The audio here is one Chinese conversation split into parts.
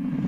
Mm-hmm.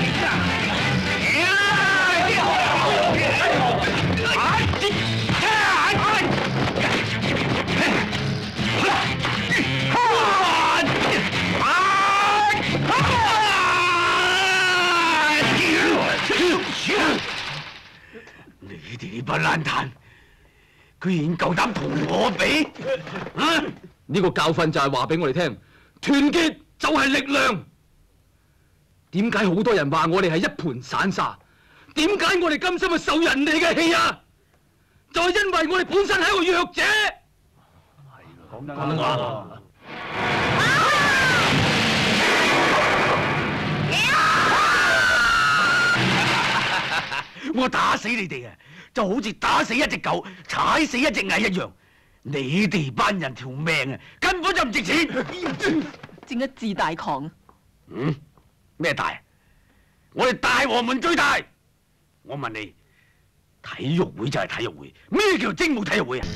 个烂摊，居然够胆同我比？呢个教训就系话俾我哋听，团结就系力量。点解好多人话我哋系一盘散沙？点解我哋甘心去受人哋嘅气啊？就系因为我哋本身系个弱者。我打死你哋啊！就好似打死一只狗、踩死一只蚁一样，你哋班人条命啊，根本就唔值钱。正 一自大狂。嗯？咩大？我哋大和门最大。我问你，体育会就系体育会，咩叫精武体育会啊？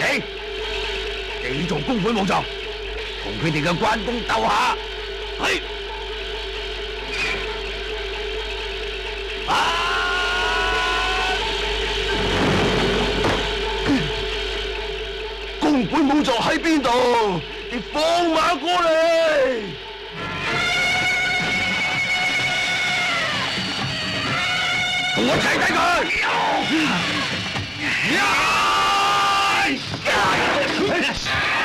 Hey! 你做公馆武藏，同佢哋嘅关公斗下，系啊！公本武藏喺边度？你放马过嚟，同我一睇佢。Yes!